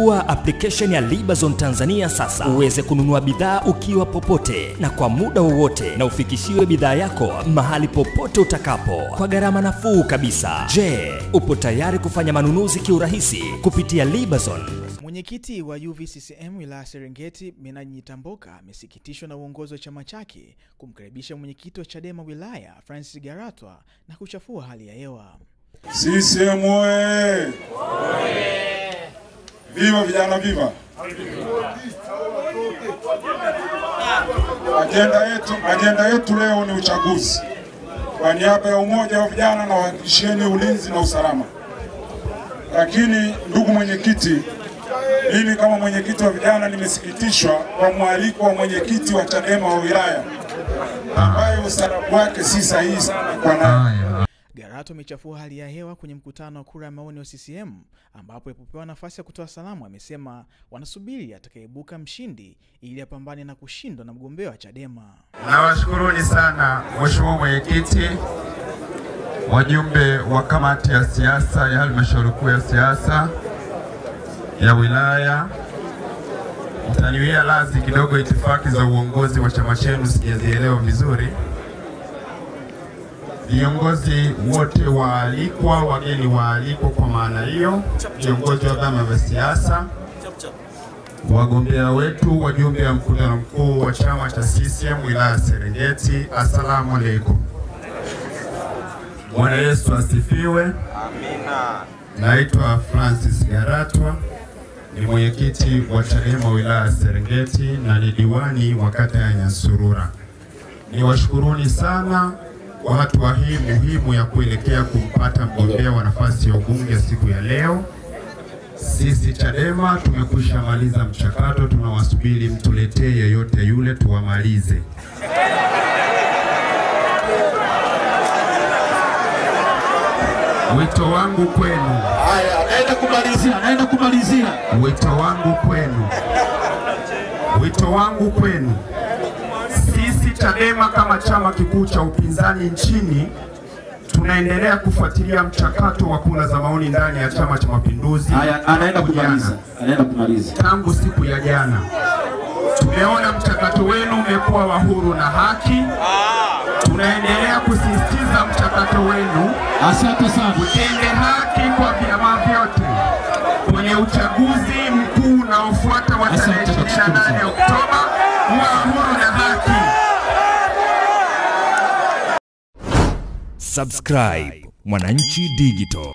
Pakua application ya Libazon Tanzania sasa uweze kununua bidhaa ukiwa popote na kwa muda wowote, na ufikishiwe bidhaa yako mahali popote utakapo kwa gharama nafuu kabisa. Je, upo tayari kufanya manunuzi kiurahisi kupitia Libazon? Mwenyekiti wa UVCCM wilaya Serengeti Menaji Nyitamboka amesikitishwa na uongozi wa chama chake kumkaribisha mwenyekiti wa Chadema wilaya Francis Garatwa na kuchafua hali ya hewa. CCM oye! Viva vijana, viva! Ajenda yetu, ajenda yetu leo ni uchaguzi. Kwa niaba ya umoja wa vijana na wahakikishieni ulinzi na usalama. Lakini ndugu mwenyekiti, mimi kama mwenyekiti wa vijana nimesikitishwa kwa mwaliko wa mwenyekiti wa Chadema wa wilaya ambaye usalamu wake si sahihi sana kwa naye. Garatwa amechafua hali ya hewa kwenye mkutano wa kura ya maoni wa CCM ambapo alipopewa nafasi ya kutoa salamu amesema wanasubiri atakayeibuka mshindi ili apambane na kushindwa na mgombea wa Chadema. Nawashukuruni sana Mheshimiwa Mwenyekiti, wajumbe wa kamati ya siasa ya halmashauri kuu ya siasa ya wilaya. Mtaniwia lazi kidogo, itifaki za uongozi wa chama chenu sijazielewa vizuri. Viongozi wote waalikwa, wageni waalikwa kwa maana hiyo, viongozi wa vyama vya siasa, wagombea wetu, wajumbe wa mkutano mkuu wa chama cha CCM wilaya Serengeti, asalamu alaikum. Bwana Yesu asifiwe. Amina. Naitwa Francis Garatwa, ni mwenyekiti wa Chadema wilaya ya Serengeti na ni diwani wa kata ya Nyasurura. Niwashukuruni sana kwa hatua hii muhimu ya kuelekea kumpata mgombea wa nafasi ya ubunge siku ya leo. Sisi Chadema tumekwisha maliza mchakato, tunawasubiri mtuletee yeyote yule tuwamalize. Wito wangu kwenu, Haya, naenda kumalizia, naenda kumalizia. wito wangu kwenu, wito wangu kwenu, Chadema kama chama kikuu cha upinzani nchini tunaendelea kufuatilia mchakato wa kura za maoni ndani ya Chama cha Mapinduzi. Anaenda kumaliza, anaenda kumaliza. tangu siku ya jana. Tumeona mchakato wenu umekuwa wa huru na haki. Tunaendelea kusisitiza mchakato wenu Asante sana. utende haki kwa vyama vyote kwenye uchaguzi mkuu unaofuata wa tarehe Asante, 28 Oktoba, uwe huru na haki. Subscribe Mwananchi Digital.